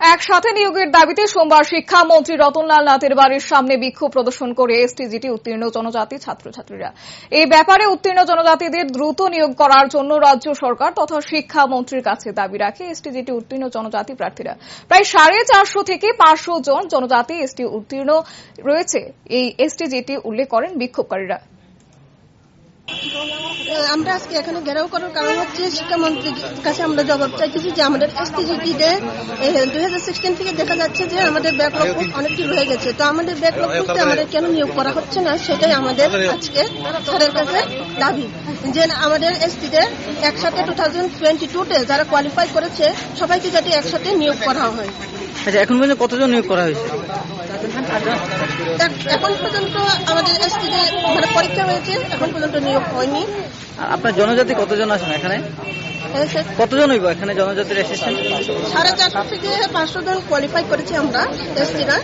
একসাথে নিয়োগের দাবিতে সোমবার শিক্ষামন্ত্রী রতনলাল নাথের বাড়ির সামনে বিক্ষোভ প্রদর্শন করে এসটিজিটি উত্তীর্ণ জনজাতি ছাত্রছাত্রীরা। এই ব্যাপারে উত্তীর্ণ জনজাতিদের দ্রুত নিয়োগ করার জন্য রাজ্য সরকার তথা শিক্ষামন্ত্রীর কাছে দাবি রাখে এসটিজিটি উত্তীর্ণ জনজাতি প্রার্থীরা। প্রায় সাড়ে চারশো থেকে পাঁচশো জন জনজাতি এসটি উত্তীর্ণ রয়েছে। এই এসটিজিটি উল্লেখ করেন বিক্ষোভকারীরা। আমরা আজকে এখানে ঘেরাও করার কারণ হচ্ছে শিক্ষামন্ত্রীর কাছে আমরা জবাব চাইতেছি যে আমাদের এসটিজিটিতে দুই হাজার সিক্সটিন থেকে দেখা যাচ্ছে যে আমাদের ব্যাকলগ অনেকটি রয়ে গেছে। তো আমাদের ব্যাকলগ করতে আমাদের কেন নিয়োগ করা হচ্ছে না সেটাই আমাদের আজকে স্যারের কাছে দাবি। যে আমাদের এসটিতে একসাথে টু থাউজেন্ড টোয়েন্টি টুতে যারা কোয়ালিফাই করেছে সবাইকে যাতে একসাথে নিয়োগ করা হয়। আচ্ছা এখন পর্যন্ত কতজন নিয়োগ করা হয়েছে? এখন পর্যন্ত আমাদের এসটিতে মানে পরীক্ষা হয়েছে এখন পর্যন্ত নিয়োগ হয়নি। আপনার জনজাতি কতজন আছেন এখানে? কতজন হইব এখানে জনজাতির অ্যাসিস্ট্যান্ট সাড়ে চারশো থেকে পাঁচশো জন কোয়ালিফাই করেছি আমরা এসটিরা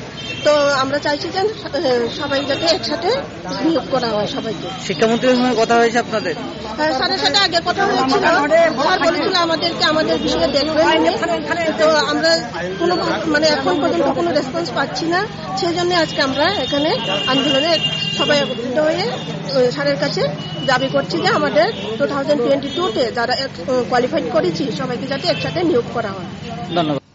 তো আমরা চাইছি যে সবাই যাতে একসাথে নিয়োগ করা হয় সবাইকে। শিক্ষামন্ত্রীর সঙ্গে কথা হয়েছে আপনাদের? স্যারের সাথে আগে কথা হয়েছিল। স্যার বলেছিল আমাদেরকে আমাদের বিষয়ে দেখবেন তো আমরা কোনো মানে এখন পর্যন্ত কোনো রেসপন্স পাচ্ছি না। সেই জন্য আজকে আমরা এখানে আন্দোলনে সবাই একত্রিত হয়ে স্যারের কাছে দাবি করছি যে আমাদের টু থাউজেন্ড টোয়েন্টি টুতে যারা কোয়ালিফাইড করেছি সবাইকে যাতে একসাথে নিয়োগ করা হয়। ধন্যবাদ।